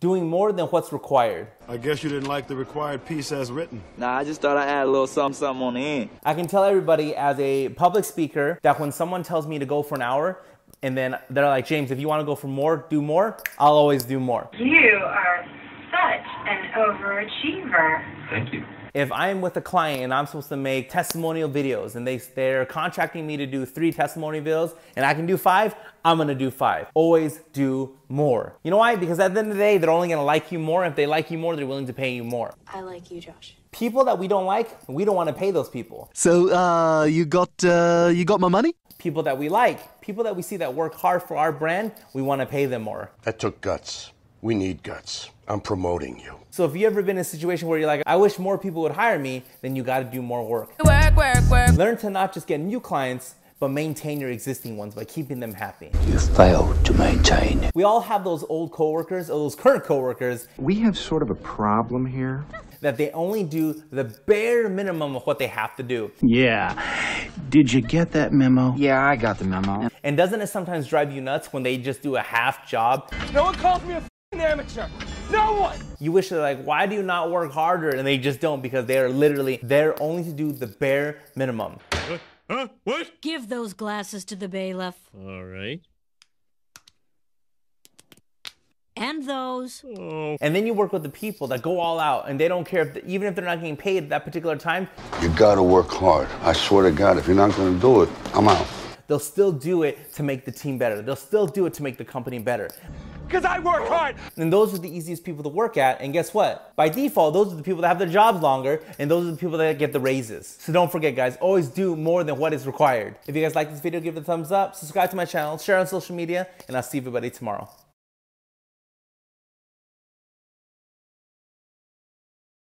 Doing more than what's required. I guess you didn't like the required piece as written. Nah, I just thought I'd add a little something, something on the end. I can tell everybody as a public speaker that when someone tells me to go for an hour, and then they're like, James, if you want to go for more, do more, I'll always do more. You are such an overachiever. Thank you. If I'm with a client and I'm supposed to make testimonial videos and they, they're contracting me to do three testimonial videos and I can do five, I'm gonna do five. Always do more. You know why? Because at the end of the day, they're only gonna like you more. If they like you more, they're willing to pay you more. I like you, Josh. People that we don't like, we don't wanna pay those people. So, uh, you got, uh, you got my money? People that we like, people that we see that work hard for our brand, we wanna pay them more. That took guts. We need guts. I'm promoting you. So if you ever been in a situation where you're like, I wish more people would hire me, then you gotta do more work. Work, work, work. Learn to not just get new clients, but maintain your existing ones by keeping them happy. You failed to maintain. We all have those old coworkers or those current coworkers We have sort of a problem here. that they only do the bare minimum of what they have to do. Yeah. Did you get that memo? Yeah, I got the memo. And doesn't it sometimes drive you nuts when they just do a half job? No one calls me a f***ing amateur. No one. You wish they're like, why do you not work harder? And they just don't because they are literally there only to do the bare minimum. Huh? What? Give those glasses to the bailiff. All right. And those. Oh. And then you work with the people that go all out and they don't care if, even if they're not getting paid at that particular time, You gotta work hard. I swear to God, if you're not gonna do it, I'm out. they'll still do it to make the team better. They'll still do it to make the company better. Because I work hard. And those are the easiest people to work at. And guess what? By default, those are the people that have their jobs longer, and those are the people that get the raises. So don't forget, guys, always do more than what is required. If you guys like this video, give it a thumbs up, subscribe to my channel, share on social media, and I'll see everybody tomorrow.